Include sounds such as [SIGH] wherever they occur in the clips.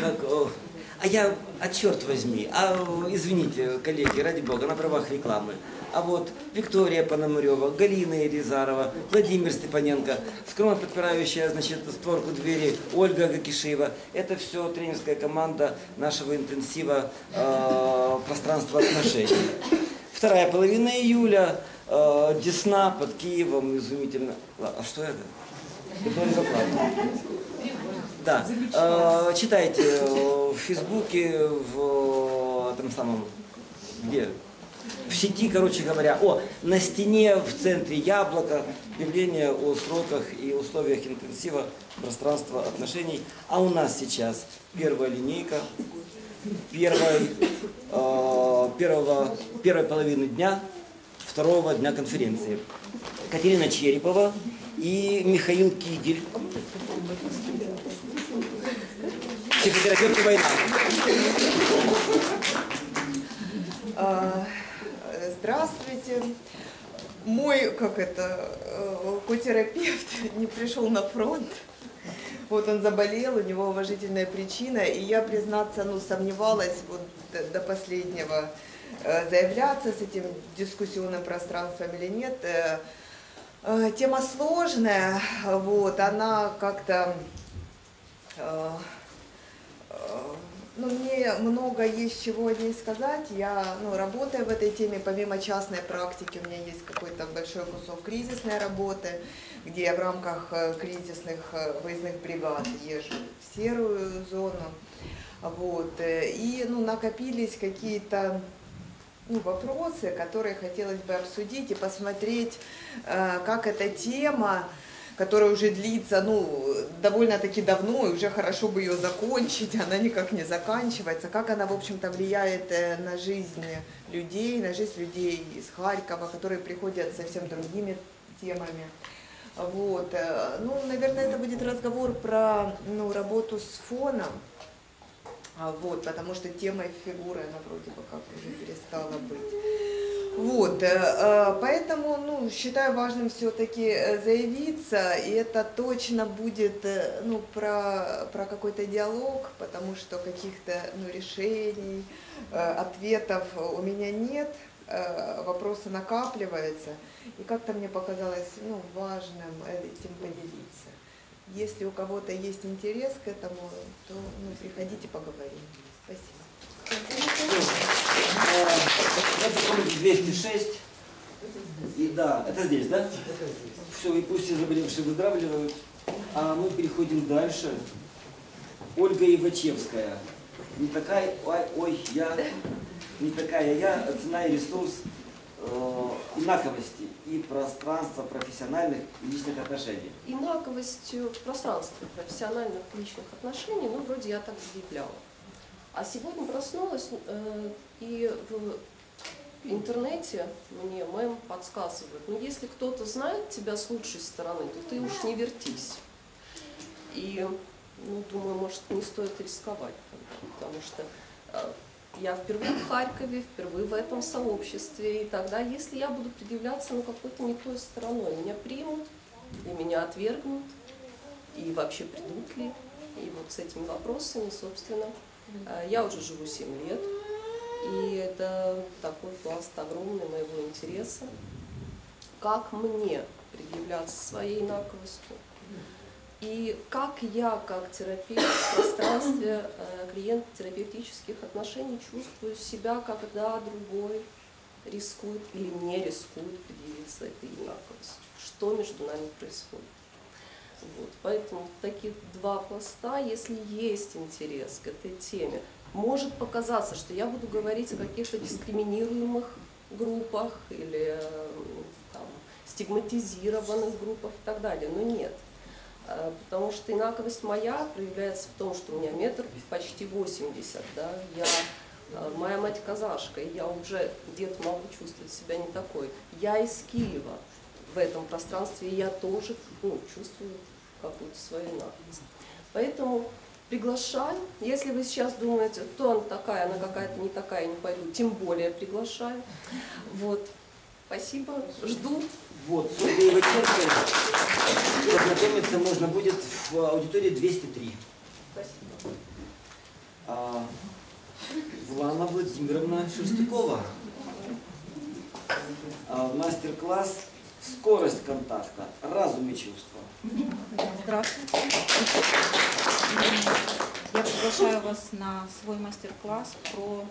Как, а я, а черт возьми, а извините, коллеги, ради бога, на правах рекламы. А вот Виктория Пономарева, Галина Елизарова, Владимир Степаненко, скромно подпирающая, значит, створку двери Ольга Гакишеева. Это все тренерская команда нашего интенсива э, пространства отношений. Вторая половина июля, э, Десна под Киевом, изумительно. А что это? Это Ольга Да, э, читайте э, в Фейсбуке, в э, там самом, где? В сети, короче говоря. О, на стене в центре яблоко объявление о сроках и условиях интенсива пространства отношений. А у нас сейчас первая линейка, первой, э, первого, первой половины дня, второго дня конференции. Катерина Черепова и Михаил Кигель психотерапевт война. А, здравствуйте. Мой, как это, э, котерапевт [LAUGHS] не пришел на фронт. Вот он заболел, у него уважительная причина, и я, признаться, ну, сомневалась вот до последнего, э, заявляться с этим дискуссионным пространством или нет. Э, тема сложная, вот, она как-то ну, мне много есть чего о ней сказать. Я ну, работаю в этой теме, помимо частной практики, у меня есть какой-то большой кусок кризисной работы, где я в рамках э, кризисных э, выездных бригад езжу в серую зону. Вот. Э, и ну, накопились какие-то ну, вопросы, которые хотелось бы обсудить и посмотреть, как эта тема которая уже длится, ну, довольно-таки давно, и уже хорошо бы ее закончить, она никак не заканчивается. Как она, в общем-то, влияет э, на жизнь людей, на жизнь людей из Харькова, которые приходят совсем другими темами. Вот. Э, ну, наверное, это будет разговор про ну, работу с фоном, а, вот, потому что темой фигуры она вроде бы как уже перестала быть. Вот, э, э, поэтому, ну, считаю важным все-таки э, заявиться, и это точно будет, ну, про, про какой-то диалог, потому что каких-то, ну, решений, ответов у меня нет, вопросы накапливаются, и как-то мне показалось, ну, важным этим поделиться. Если у кого-то есть интерес к этому, то, ну, приходите поговорим. Спасибо. Это 206. И да, это здесь, да? Все, и пусть все заболевшие выздоравливают. А мы переходим дальше. Ольга Ивачевская. Не такая, ой, ой, я, не такая я, цена и ресурс э, инаковости и пространства профессиональных и личных отношений. Инаковость в пространстве профессиональных и личных отношений, ну, вроде я так заявляла. А сегодня проснулась, э, и в интернете мне мем подсказывает, ну если кто-то знает тебя с лучшей стороны, то ты уж не вертись. И, ну, думаю, может, не стоит рисковать, потому что э, я впервые в Харькове, впервые в этом сообществе, и тогда, если я буду предъявляться ну, какой-то не той стороной, меня примут, и меня отвергнут, и вообще придут ли, и вот с этими вопросами, собственно, я уже живу 7 лет, и это такой пласт огромный моего интереса. Как мне предъявляться своей инаковостью, и как я, как терапевт в пространстве э, клиент терапевтических отношений, чувствую себя, когда другой рискует или не рискует предъявиться этой инаковостью. Что между нами происходит. Вот, поэтому таких два пласта, если есть интерес к этой теме, может показаться, что я буду говорить о каких-то дискриминируемых группах или там, стигматизированных группах и так далее, но нет. А, потому что инаковость моя проявляется в том, что у меня метр почти 80, да, я а, моя мать казашка, и я уже где-то могу чувствовать себя не такой. Я из Киева в этом пространстве, и я тоже ну, чувствую какую-то свою надобность. Поэтому приглашаю. Если вы сейчас думаете, кто она такая, она какая-то не такая, не пойду, тем более приглашаю. Вот. Спасибо. Жду. Вот, с Ольгой Иваченко познакомиться можно будет в аудитории 203. Спасибо. Владимировна Шерстякова. А, Мастер-класс «Скорость контакта. Разум и чувства». Здравствуйте. Я приглашаю вас на свой мастер-класс про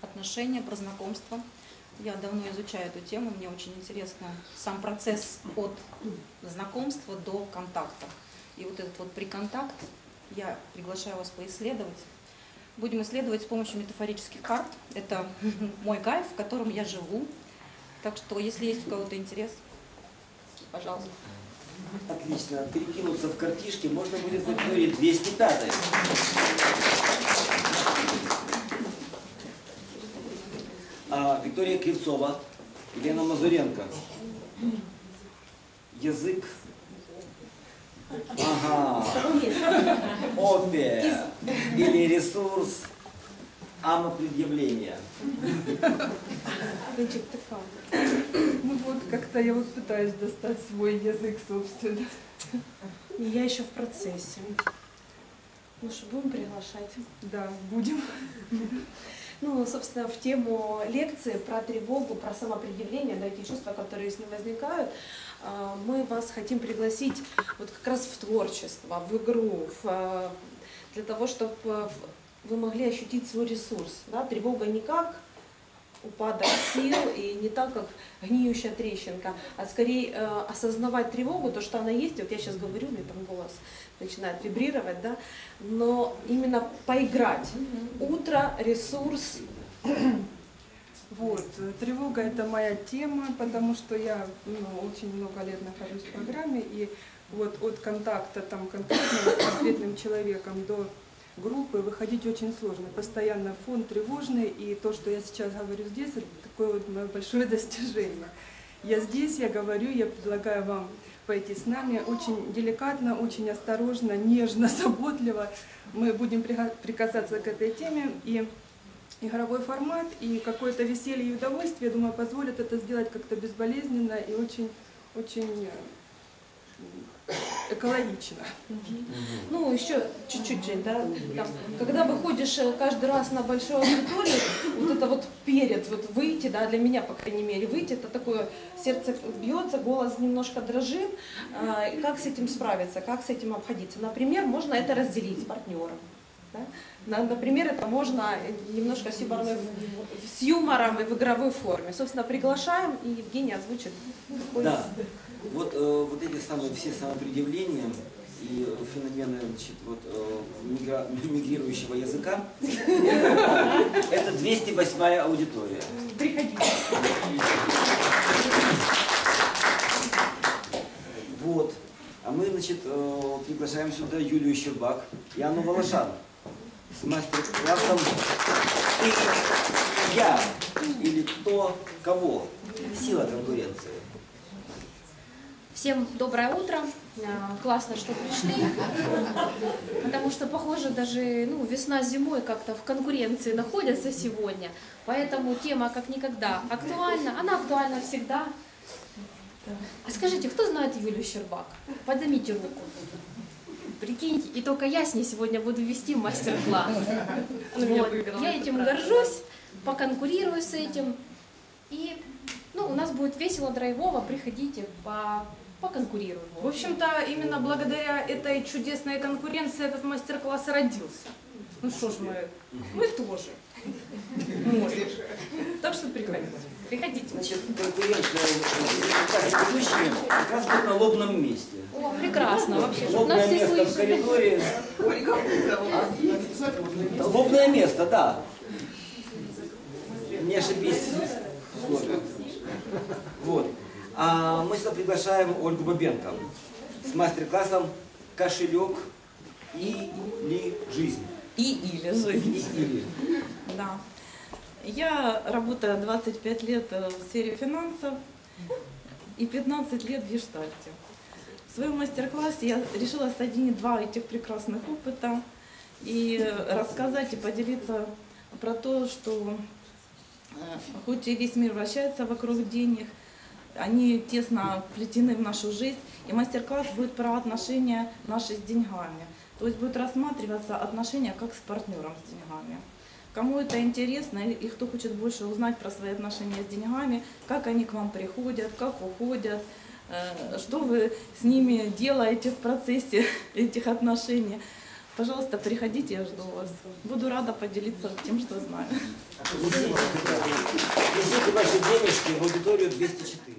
отношения, про знакомство. Я давно изучаю эту тему, мне очень интересно сам процесс от знакомства до контакта. И вот этот вот приконтакт я приглашаю вас поисследовать. Будем исследовать с помощью метафорических карт. Это [LAUGHS] мой кайф, в котором я живу. Так что, если есть у кого-то интерес, пожалуйста. Отлично. Перекинуться в картишки можно будет в Виктории 205. А, Виктория Кривцова, Елена Мазуренко. Язык. Ага. Опе. Или ресурс амопредъявления. Ну вот, как-то я вот пытаюсь достать свой язык, собственно. И я еще в процессе. Ну что, будем приглашать? Да, будем. Ну, собственно, в тему лекции про тревогу, про самоопределение, да, эти чувства, которые с ним возникают, а, мы вас хотим пригласить вот как раз в творчество, в игру, в, а, для того, чтобы вы могли ощутить свой ресурс. Да? Тревога не как упадок сил и не так, как гниющая трещинка, а скорее э, осознавать тревогу, то, что она есть. Вот я сейчас говорю, у меня там голос начинает вибрировать, да, но именно поиграть. Утро, ресурс. Вот, тревога это моя тема, потому что я ну, очень много лет нахожусь в программе, и вот от контакта там конкретного с конкретным человеком до группы выходить очень сложно. Постоянно фон тревожный, и то, что я сейчас говорю здесь, это такое вот мое большое [LAUGHS] достижение. Я здесь, я говорю, я предлагаю вам пойти с нами очень деликатно, очень осторожно, нежно, [LAUGHS] заботливо. Мы будем прикасаться к этой теме, и игровой формат, и какое-то веселье и удовольствие, я думаю, позволят это сделать как-то безболезненно и очень, очень экологично. Ну, еще чуть-чуть, да, там, когда выходишь э, каждый раз на большую аудиторию, вот это вот перед, вот выйти, да, для меня, по крайней мере, выйти, это такое, сердце бьется, голос немножко дрожит, а, как с этим справиться, как с этим обходиться. Например, можно это разделить с партнером. Да? Например, это можно немножко с юмором, с юмором и в игровой форме. Собственно, приглашаем, и Евгений озвучит. Да. Вот, э, вот эти самые все самопредъявления и феномены значит, вот, э, мигра, [LAUGHS] мигрирующего языка, [LAUGHS] это 208 аудитория. Приходите. Вот. А мы, значит, э, приглашаем сюда Юлию Щербак и Анну Волошан с мастер-классом «Ты, я» или «Кто, кого?» Сила конкуренции. Всем доброе утро. А, классно, что пришли. Потому что, похоже, даже ну, весна с зимой как-то в конкуренции находятся сегодня. Поэтому тема как никогда актуальна. Она актуальна всегда. А скажите, кто знает Юлию Щербак? Поднимите руку. Прикиньте, и только я с ней сегодня буду вести мастер-класс. Вот. Я этим горжусь, поконкурирую с этим. И ну, у нас будет весело, драйвово, приходите по поконкурируем. В общем-то, именно благодаря этой чудесной конкуренции этот мастер-класс родился. Ну что ж мы, мы тоже можем. Так что приходите. Приходите. Значит, конкуренция предыдущими как раз будет на лобном месте. О, прекрасно вообще, Лобное нас место в коридоре. Лобное место, да. Не ошибись. Вот. А мы сюда приглашаем Ольгу Бабенко с мастер-классом «Кошелек или жизнь». И или жизнь. И или. Да. Я работаю 25 лет э, в сфере финансов и 15 лет в гештальте. В своем мастер-классе я решила соединить два этих прекрасных опыта и рассказать и поделиться про то, что э, хоть и весь мир вращается вокруг денег, они тесно вплетены в нашу жизнь, и мастер-класс будет про отношения наши с деньгами. То есть будет рассматриваться отношения как с партнером с деньгами. Кому это интересно и кто хочет больше узнать про свои отношения с деньгами, как они к вам приходят, как уходят, э, что вы с ними делаете в процессе [LAUGHS] этих отношений, пожалуйста, приходите, я жду вас. Буду рада поделиться тем, что знаю. Несите ваши денежки в аудиторию 204.